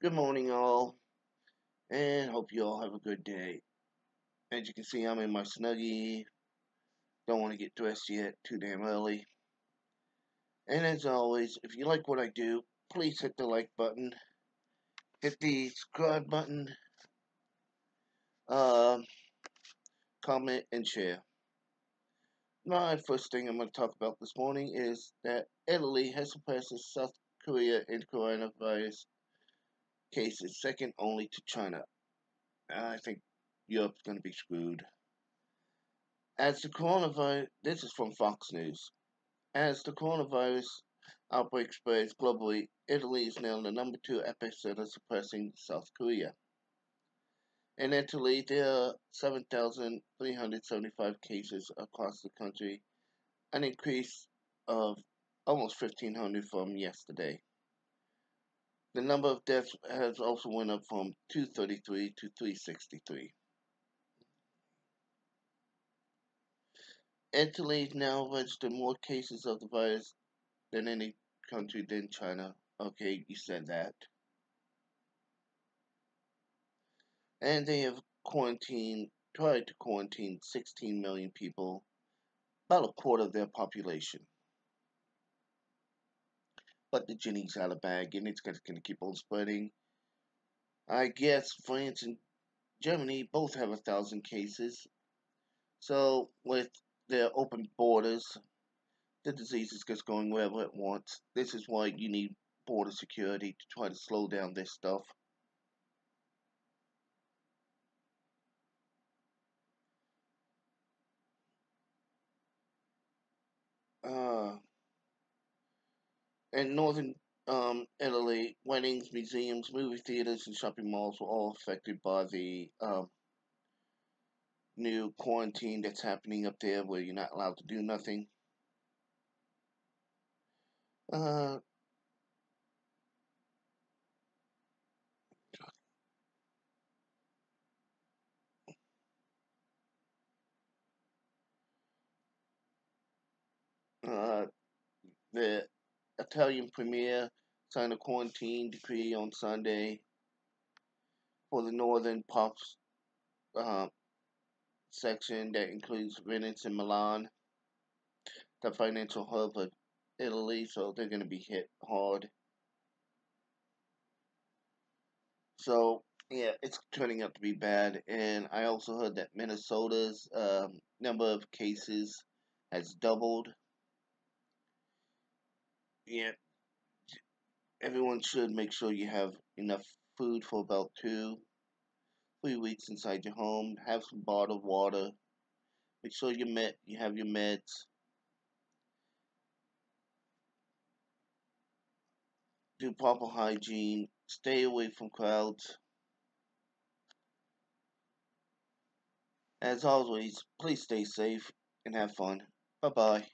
Good morning, all, and hope you all have a good day. As you can see, I'm in my snuggie. Don't want to get dressed yet, too damn early. And as always, if you like what I do, please hit the like button, hit the subscribe button, uh, comment, and share. My first thing I'm going to talk about this morning is that Italy has surpassed South Korea in coronavirus cases, second only to China. I think Europe's going to be screwed. As the coronavirus, this is from Fox News. As the coronavirus outbreak spreads globally, Italy is now the number two epicenter, surpassing South Korea. In Italy, there are uh, 7,375 cases across the country, an increase of almost 1,500 from yesterday. The number of deaths has also went up from 233 to 363. Italy now registered more cases of the virus than any country than China. Okay, you said that. And they have quarantined, tried to quarantine 16 million people, about a quarter of their population. But the genie's out of bag, and it's going to keep on spreading. I guess France and Germany both have a thousand cases. So, with their open borders, the disease is just going wherever it wants. This is why you need border security to try to slow down this stuff. uh, in northern um, Italy, weddings, museums, movie theaters, and shopping malls were all affected by the um, new quarantine that's happening up there where you're not allowed to do nothing. Uh, uh, the Italian premier signed a quarantine decree on Sunday for the northern Pops uh, section that includes Venice and Milan, the financial hub of Italy, so they're going to be hit hard. So, yeah, it's turning out to be bad. And I also heard that Minnesota's um, number of cases has doubled. Yeah, everyone should make sure you have enough food for about two, three weeks inside your home. Have some bottled water. Make sure you met you have your meds. Do proper hygiene. Stay away from crowds. As always, please stay safe and have fun. Bye bye.